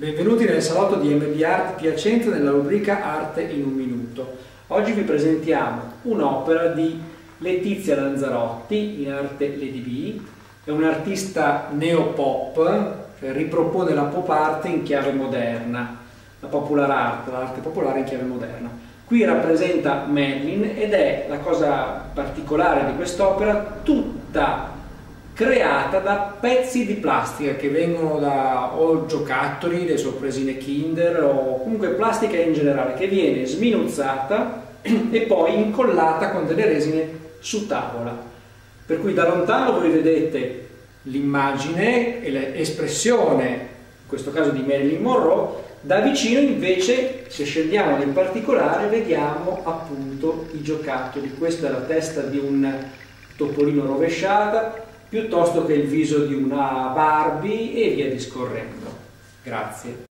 Benvenuti nel salotto di MB Art Piacenza nella rubrica Arte in un minuto. Oggi vi presentiamo un'opera di Letizia Lanzarotti in arte Lady B. È un'artista neopop, ripropone la pop art in chiave moderna, la popular art, l'arte popolare in chiave moderna. Qui rappresenta Merlin ed è la cosa particolare di quest'opera tutta creata da pezzi di plastica che vengono da o giocattoli, le sorpresine Kinder o comunque plastica in generale che viene sminuzzata e poi incollata con delle resine su tavola. Per cui da lontano voi vedete l'immagine e l'espressione, in questo caso di Marilyn Monroe, da vicino invece, se scendiamo nel particolare, vediamo appunto i giocattoli. Questa è la testa di un topolino rovesciata, piuttosto che il viso di una Barbie e via discorrendo. Grazie.